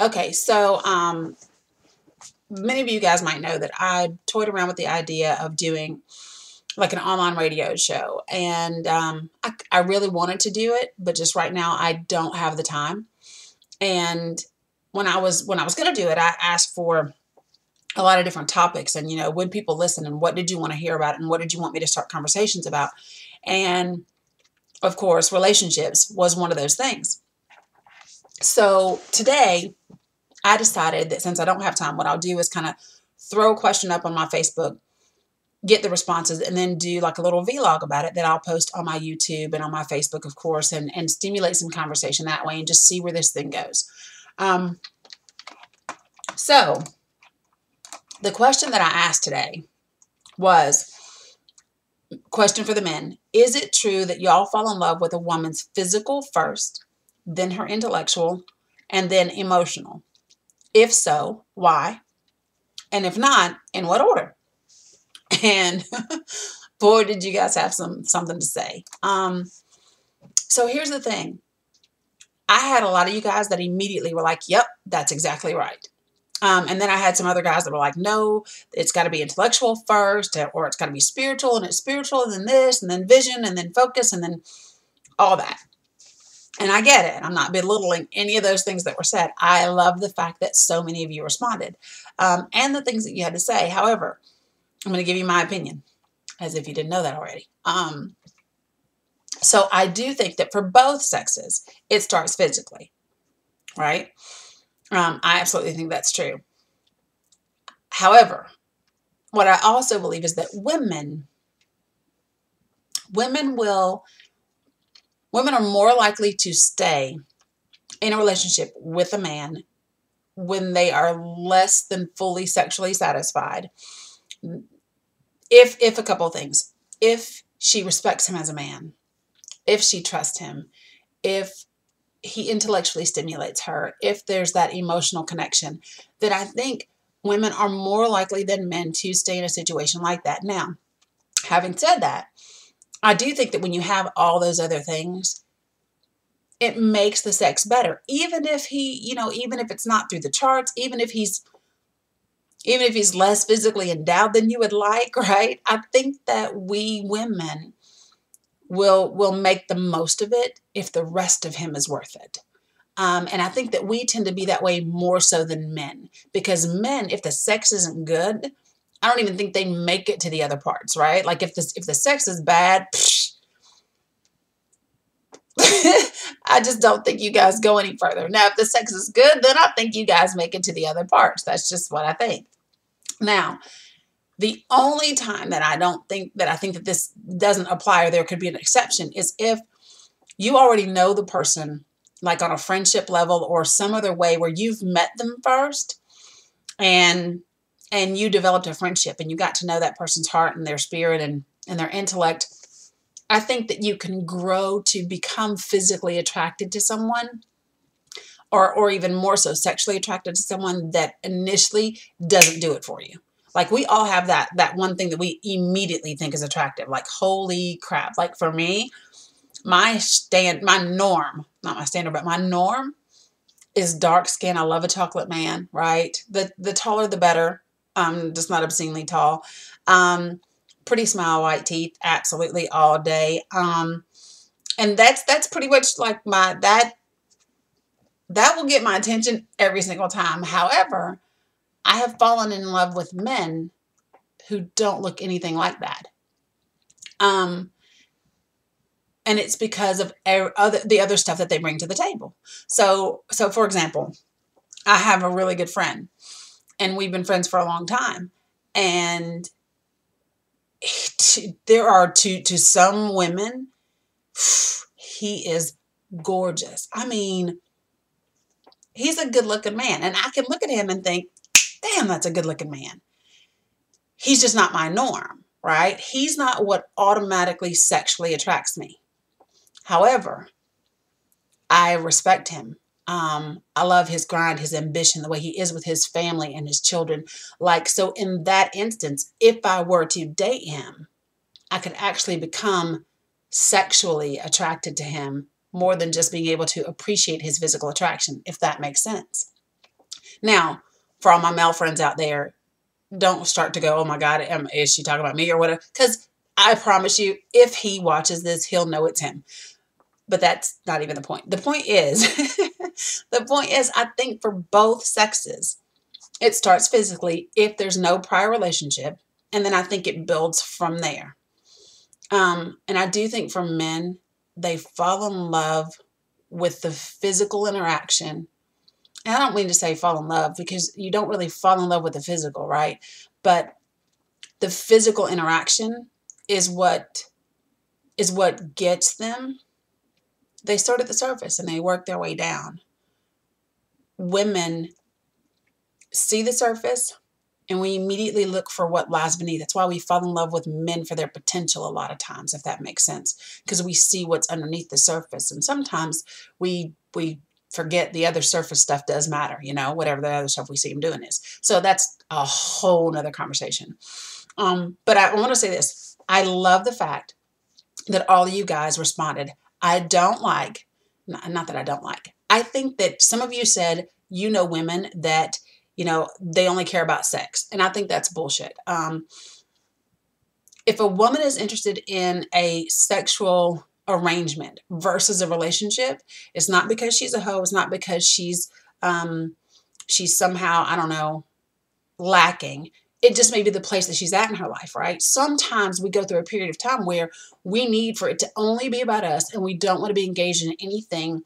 Okay, so um, many of you guys might know that I toyed around with the idea of doing like an online radio show, and um, I, I really wanted to do it, but just right now I don't have the time. And when I was when I was going to do it, I asked for a lot of different topics, and you know, would people listen, and what did you want to hear about, and what did you want me to start conversations about, and of course, relationships was one of those things. So today, I decided that since I don't have time, what I'll do is kind of throw a question up on my Facebook, get the responses, and then do like a little vlog about it that I'll post on my YouTube and on my Facebook, of course, and, and stimulate some conversation that way and just see where this thing goes. Um, so, the question that I asked today was question for the men Is it true that y'all fall in love with a woman's physical first, then her intellectual, and then emotional? If so, why? And if not, in what order? And boy, did you guys have some something to say. Um, so here's the thing. I had a lot of you guys that immediately were like, yep, that's exactly right. Um, and then I had some other guys that were like, no, it's got to be intellectual first, or it's got to be spiritual, and it's spiritual, and then this, and then vision, and then focus, and then all that. And I get it. I'm not belittling any of those things that were said. I love the fact that so many of you responded um, and the things that you had to say. However, I'm going to give you my opinion as if you didn't know that already. Um, so I do think that for both sexes, it starts physically, right? Um, I absolutely think that's true. However, what I also believe is that women, women will, women are more likely to stay in a relationship with a man when they are less than fully sexually satisfied. If, if a couple things, if she respects him as a man, if she trusts him, if he intellectually stimulates her, if there's that emotional connection, then I think women are more likely than men to stay in a situation like that. Now, having said that, I do think that when you have all those other things, it makes the sex better. Even if he, you know, even if it's not through the charts, even if he's even if he's less physically endowed than you would like, right? I think that we women will will make the most of it if the rest of him is worth it. Um, and I think that we tend to be that way more so than men because men, if the sex isn't good, I don't even think they make it to the other parts, right? Like if this if the sex is bad, I just don't think you guys go any further. Now, if the sex is good, then I think you guys make it to the other parts. That's just what I think. Now, the only time that I don't think that I think that this doesn't apply or there could be an exception is if you already know the person like on a friendship level or some other way where you've met them first and and you developed a friendship and you got to know that person's heart and their spirit and and their intellect I think that you can grow to become physically attracted to someone or or even more so sexually attracted to someone that initially doesn't do it for you. Like we all have that that one thing that we immediately think is attractive. Like holy crap. Like for me, my stand my norm, not my standard, but my norm is dark skin. I love a chocolate man, right? The the taller the better. Um, just not obscenely tall. Um, pretty smile, white teeth, absolutely all day. Um, and that's that's pretty much like my that that will get my attention every single time. However, I have fallen in love with men who don't look anything like that. Um, and it's because of other, the other stuff that they bring to the table. So, so for example, I have a really good friend, and we've been friends for a long time, and there are to to some women, he is gorgeous. I mean, he's a good looking man, and I can look at him and think, damn, that's a good looking man. He's just not my norm, right? He's not what automatically sexually attracts me. However, I respect him. Um, I love his grind, his ambition, the way he is with his family and his children. Like, so in that instance, if I were to date him, I could actually become sexually attracted to him more than just being able to appreciate his physical attraction, if that makes sense. Now, for all my male friends out there, don't start to go, oh my God, is she talking about me or whatever? Because I promise you, if he watches this, he'll know it's him. But that's not even the point. The point is, the point is, I think for both sexes, it starts physically if there's no prior relationship. And then I think it builds from there. Um, and I do think for men, they fall in love with the physical interaction and I don't mean to say fall in love because you don't really fall in love with the physical, right? But the physical interaction is what is what gets them. They start at the surface and they work their way down. Women see the surface and we immediately look for what lies beneath. That's why we fall in love with men for their potential a lot of times, if that makes sense, because we see what's underneath the surface. And sometimes we we forget the other surface stuff does matter, you know, whatever the other stuff we see him doing is. So that's a whole nother conversation. Um, but I want to say this. I love the fact that all of you guys responded. I don't like, not that I don't like, I think that some of you said, you know, women that, you know, they only care about sex. And I think that's bullshit. Um, if a woman is interested in a sexual arrangement versus a relationship. It's not because she's a hoe. It's not because she's um, she's somehow I don't know lacking. It just may be the place that she's at in her life, right? Sometimes we go through a period of time where we need for it to only be about us, and we don't want to be engaged in anything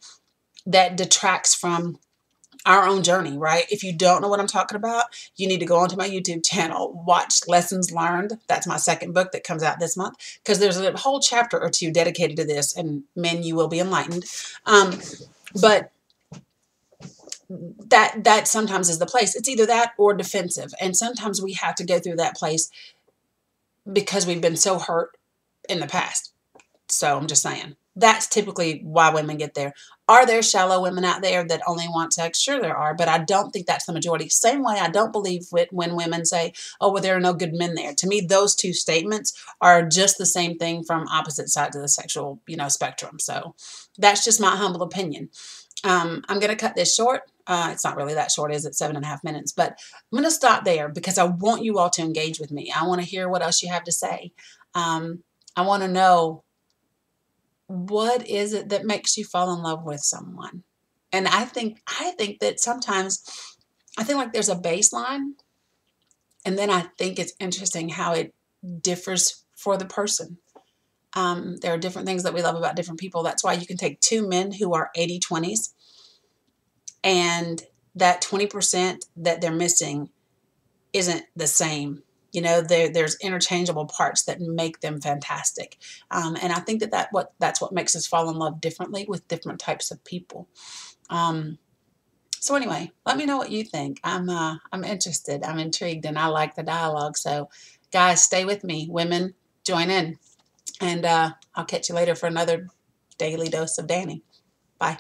that detracts from our own journey, right? If you don't know what I'm talking about, you need to go onto my YouTube channel, watch Lessons Learned. That's my second book that comes out this month because there's a whole chapter or two dedicated to this, and men, you will be enlightened. Um, but that that sometimes is the place. It's either that or defensive, and sometimes we have to go through that place because we've been so hurt in the past. So I'm just saying that's typically why women get there. Are there shallow women out there that only want sex? Sure, there are, but I don't think that's the majority. Same way, I don't believe when women say, oh, well, there are no good men there. To me, those two statements are just the same thing from opposite sides of the sexual, you know, spectrum. So that's just my humble opinion. Um, I'm going to cut this short. Uh, it's not really that short, is it? Seven and a half minutes. But I'm going to stop there because I want you all to engage with me. I want to hear what else you have to say. Um, I want to know what is it that makes you fall in love with someone? And I think I think that sometimes I think like there's a baseline and then I think it's interesting how it differs for the person. Um, there are different things that we love about different people. That's why you can take two men who are 80 20s and that 20% that they're missing isn't the same you know there's interchangeable parts that make them fantastic. Um, and i think that, that what that's what makes us fall in love differently with different types of people. Um, so anyway let me know what you think. I'm uh, i'm interested. I'm intrigued and i like the dialogue. So guys stay with me. Women join in. And uh, i'll catch you later for another daily dose of Dani. Bye